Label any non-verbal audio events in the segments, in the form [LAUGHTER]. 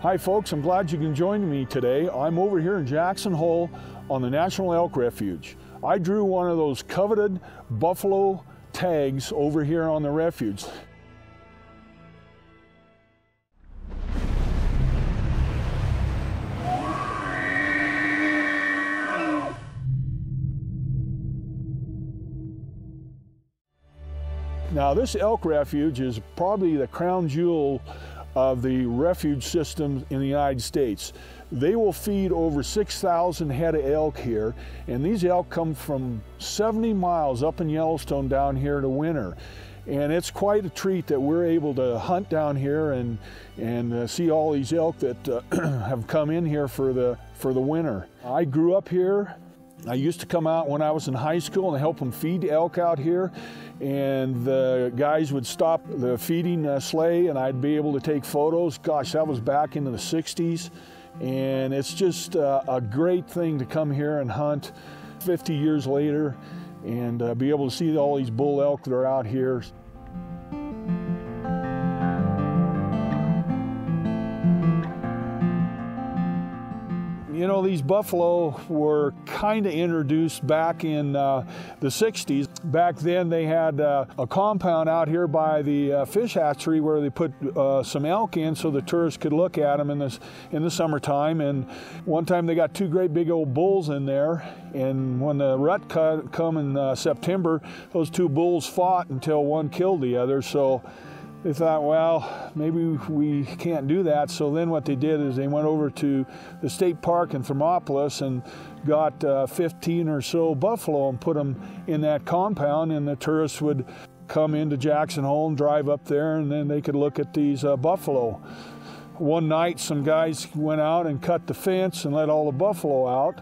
Hi folks, I'm glad you can join me today. I'm over here in Jackson Hole on the National Elk Refuge. I drew one of those coveted buffalo tags over here on the refuge. Now this elk refuge is probably the crown jewel of the refuge system in the United States. They will feed over 6,000 head of elk here, and these elk come from 70 miles up in Yellowstone down here to winter. And it's quite a treat that we're able to hunt down here and, and uh, see all these elk that uh, [CLEARS THROAT] have come in here for the, for the winter. I grew up here. I used to come out when I was in high school and help them feed elk out here and the guys would stop the feeding uh, sleigh and I'd be able to take photos. Gosh, that was back into the 60s. And it's just uh, a great thing to come here and hunt 50 years later and uh, be able to see all these bull elk that are out here. You know, these buffalo were kind of introduced back in uh, the 60s. Back then, they had uh, a compound out here by the uh, fish hatchery where they put uh, some elk in so the tourists could look at them in, this, in the summertime. And one time they got two great big old bulls in there. And when the rut come in uh, September, those two bulls fought until one killed the other. So they thought, well, maybe we can't do that. So then what they did is they went over to the state park in Thermopolis and got uh, 15 or so buffalo and put them in that compound, and the tourists would come into Jackson Hole and drive up there, and then they could look at these uh, buffalo. One night, some guys went out and cut the fence and let all the buffalo out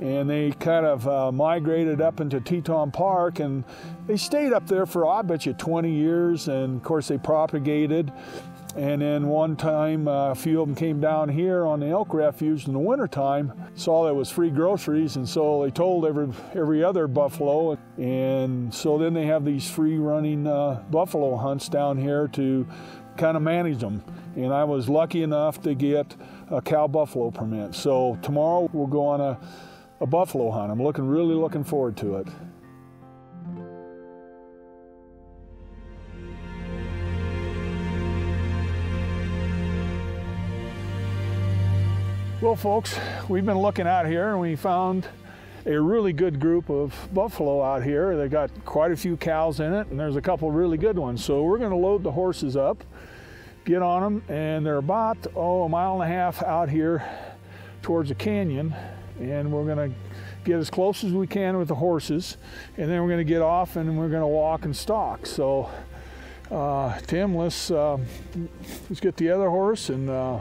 and they kind of uh, migrated up into Teton Park and they stayed up there for, I bet you, 20 years. And of course, they propagated. And then one time, uh, a few of them came down here on the elk refuge in the wintertime, saw that there was free groceries, and so they told every, every other buffalo. And so then they have these free running uh, buffalo hunts down here to kind of manage them. And I was lucky enough to get a cow buffalo permit. So tomorrow we'll go on a a buffalo hunt. I'm looking really looking forward to it. Well, folks, we've been looking out here and we found a really good group of buffalo out here. They've got quite a few cows in it and there's a couple really good ones. So we're going to load the horses up, get on them, and they're about, oh, a mile and a half out here towards a canyon and we're going to get as close as we can with the horses and then we're going to get off and we're going to walk and stalk. So uh, Tim let's uh, let's get the other horse and uh,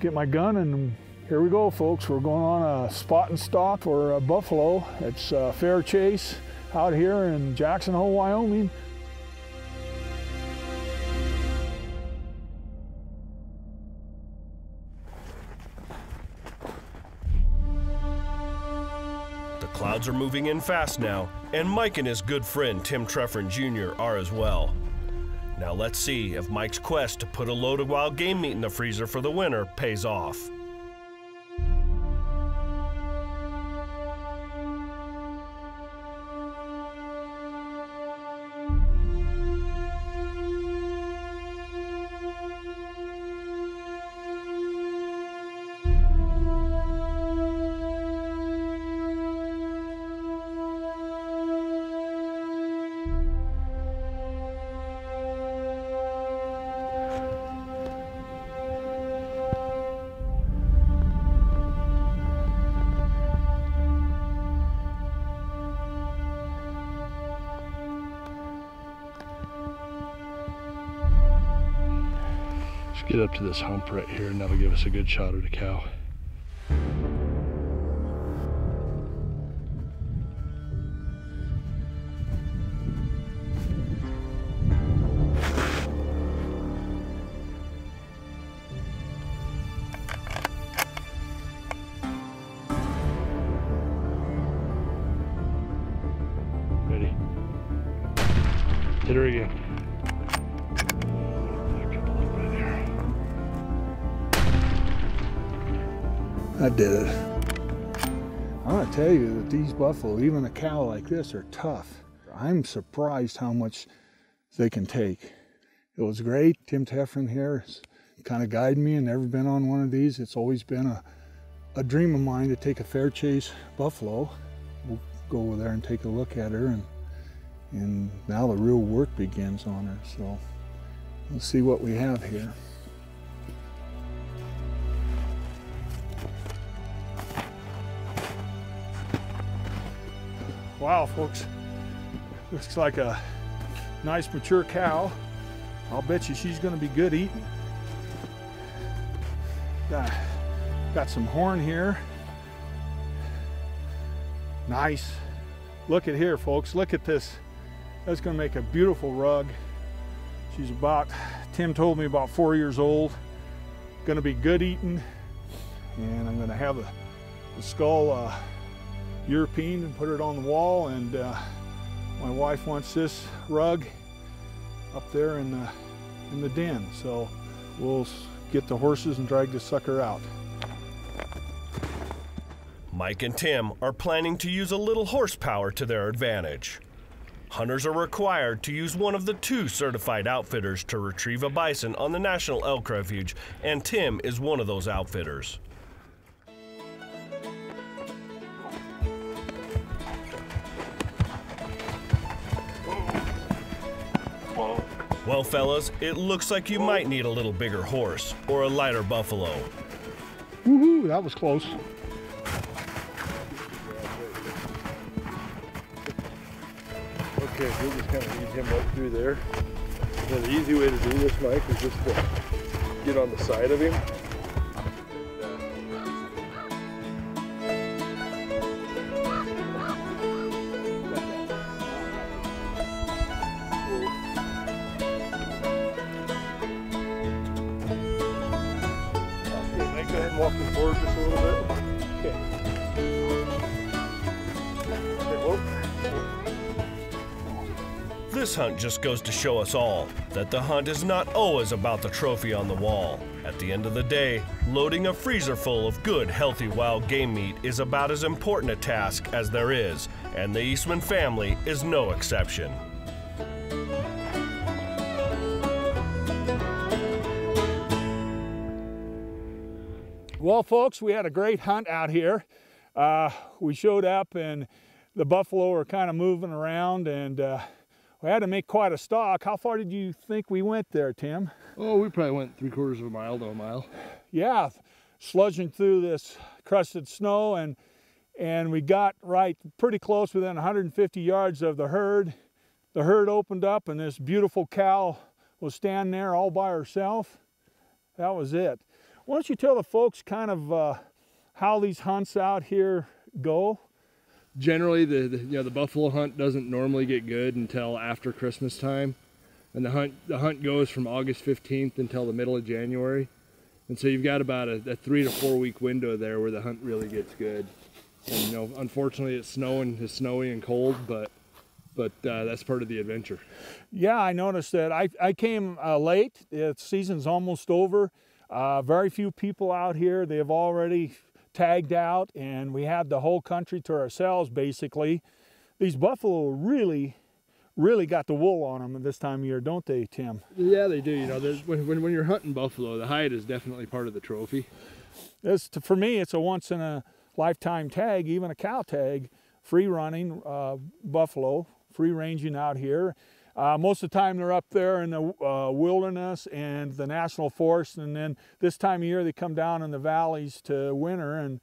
get my gun and here we go folks. We're going on a spot and stalk for a buffalo. It's fair chase out here in Jackson Hole Wyoming Clouds are moving in fast now, and Mike and his good friend Tim Treffern Jr. are as well. Now let's see if Mike's quest to put a load of wild game meat in the freezer for the winter pays off. Get up to this hump right here and that'll give us a good shot at a cow. Ready. Hit her again. That did it. I want to tell you that these buffalo, even a cow like this, are tough. I'm surprised how much they can take. It was great. Tim Teffren here kind of guided me and never been on one of these. It's always been a, a dream of mine to take a fair chase buffalo. We'll go over there and take a look at her and and now the real work begins on her. So let's see what we have here. Wow, folks, looks like a nice mature cow. I'll bet you she's gonna be good eating. Got, got some horn here. Nice. Look at here, folks, look at this. That's gonna make a beautiful rug. She's about, Tim told me about four years old. Gonna be good eating. And I'm gonna have the, skull uh, European and put it on the wall. And uh, my wife wants this rug up there in the, in the den. So we'll get the horses and drag the sucker out. Mike and Tim are planning to use a little horsepower to their advantage. Hunters are required to use one of the two certified outfitters to retrieve a bison on the National Elk Refuge, and Tim is one of those outfitters. Well, fellas, it looks like you might need a little bigger horse or a lighter buffalo. Woohoo, that was close. Okay, we'll just kind of lead him up through there. And the easy way to do this, Mike, is just to get on the side of him. Mike, go ahead and walk him forward just a little bit. Okay. Okay. This hunt just goes to show us all that the hunt is not always about the trophy on the wall. At the end of the day, loading a freezer full of good, healthy wild game meat is about as important a task as there is, and the Eastman family is no exception. Well, folks, we had a great hunt out here. Uh, we showed up and the buffalo were kind of moving around and uh, we had to make quite a stalk. How far did you think we went there, Tim? Oh, we probably went three quarters of a mile to a mile. Yeah, sludging through this crusted snow and and we got right pretty close within 150 yards of the herd. The herd opened up and this beautiful cow was standing there all by herself. That was it. Why don't you tell the folks kind of uh, how these hunts out here go? Generally, the, the you know the buffalo hunt doesn't normally get good until after Christmas time, and the hunt the hunt goes from August 15th until the middle of January, and so you've got about a, a three to four week window there where the hunt really gets good. And you know, unfortunately, it's snowing, it's snowy and cold, but but uh, that's part of the adventure. Yeah, I noticed that. I, I came uh, late. The season's almost over. Uh, very few people out here. They have already tagged out, and we have the whole country to ourselves, basically. These buffalo really, really got the wool on them at this time of year, don't they, Tim? Yeah, they do. You know, there's- when, when when you're hunting buffalo, the hide is definitely part of the trophy. It's, for me, it's a once in a lifetime tag, even a cow tag, free running uh, buffalo, free ranging out here. Uh, most of the time they're up there in the uh, wilderness and the national forest, and then this time of year they come down in the valleys to winter, and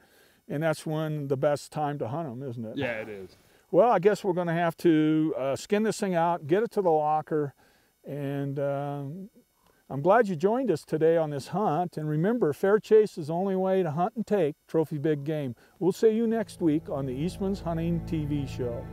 and that's when the best time to hunt them, isn't it? Yeah, it is. Well, I guess we're going to have to uh, skin this thing out, get it to the locker, and um, I'm glad you joined us today on this hunt. And remember, fair chase is the only way to hunt and take trophy big game. We'll see you next week on the Eastman's Hunting TV show.